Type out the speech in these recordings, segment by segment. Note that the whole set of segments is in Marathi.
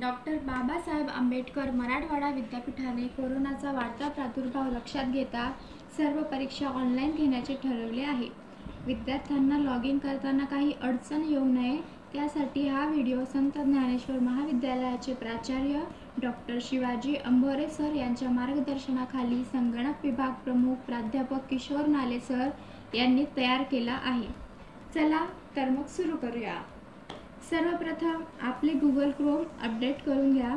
डॉक्टर बाबासाहेब आंबेडकर मराठवाडा विद्यापीठाने कोरोनाचा वाढता प्रादुर्भाव लक्षात घेता सर्व परीक्षा ऑनलाईन घेण्याचे ठरवले आहे. विद्यार्थ्यांना लॉग इन करताना काही अडचण येऊ नये त्यासाठी हा व्हिडिओ संत ज्ञानेश्वर महाविद्यालयाचे प्राचार्य डॉक्टर शिवाजी अंभोरे सर यांच्या मार्गदर्शनाखाली संगणक विभाग प्रमुख प्राध्यापक किशोर नाले सर यांनी तयार केला आहे. चला तर मग सुरू करूया. सर्वप्रथम आपले गुगल क्रोम अपडेट करून घ्या.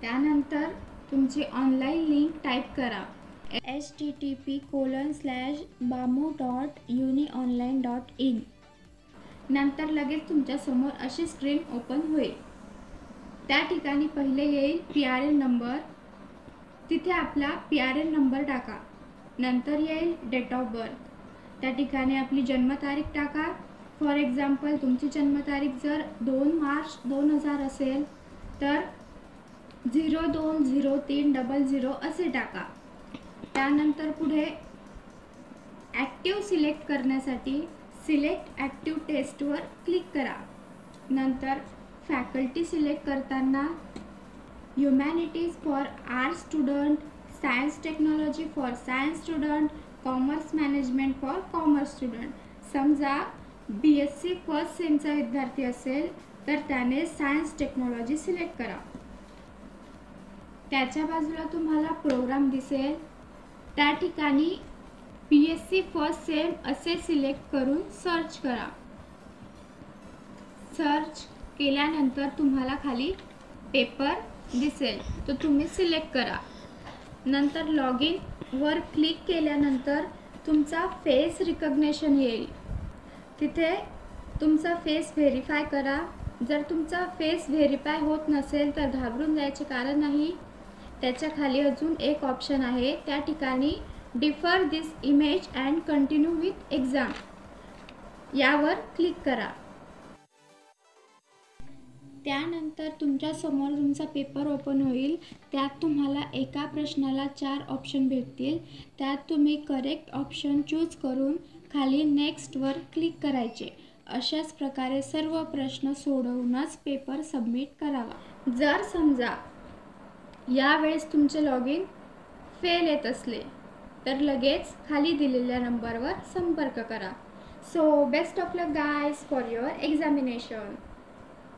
त्यानंतर तुमची ऑनलाईन लिंक टाईप करा. H T T P colon slash bamu dot uni online dot in नंतर लगेच तुमच्यासमोर अशी स्क्रीन ओपन होईल. त्या ठिकाणी पहिले येईल पी आर एन नंबर तिथे आपला पी आर एन नंबर टाका. नंतर येईल डेट ऑफ बर्थ त्या ठिकाणी आपली जन्मतारीख टाका. फॉर एक्झाम्पल तुमची जन्मतारीख जर दोन मार्च दोन हजार असेल तर झिरो दोन झिरो तीन डबल झिरो असे टाका. त्यानंतर पुढे ॲक्टिव सिलेक्ट करण्यासाठी सिलेक्ट ॲक्टिव्ह टेस्टवर क्लिक करा. नंतर फॅकल्टी सिलेक्ट करताना humanities for arts student science technology for science student commerce management for commerce student समजा बी एस सी फर्स्ट सेमचा विद्यार्थी असेल तर त्याने सायन्स टेक्नॉलॉजी सिलेक्ट करा. त्याच्या बाजूला तुम्हाला प्रोग्राम दिसेल. त्या ठिकाणी B S C first sem असे सिलेक्ट करून सर्च करा. सर्च केल्यानंतर तुम्हाला खाली पेपर दिसेल. तो तुम्ही सिलेक्ट करा. नंतर लॉग इन वर क्लिक केल्यानंतर तुमचा फेस रिकग्नेशन येईल. तिथे तुमचा फेस व्हेरीफाय करा. जर तुमचा फेस व्हेरीफाय होत नसेल तर घाबरून जायचे कारण नाही. त्याच्याखाली अजून एक ऑप्शन आहे. त्या ठिकाणी defer this image and continue with exam यावर क्लिक करा. त्यानंतर तुमच्यासमोर तुमचा पेपर ओपन होईल. त्यात तुम्हाला एका प्रश्नाला चार ऑप्शन भेटतील. त्यात तुम्ही करेक्ट ऑप्शन चूज करून खाली नेक्स्टवर क्लिक करायचे. अशाच प्रकारे सर्व प्रश्न सोडवूनच पेपर सबमिट करावा. जर समजा यावेळेस तुमचे लॉग इन फेल येत असले तर लगेच खाली दिलेल्या नंबरवर संपर्क करा. So best of luck guys for your examination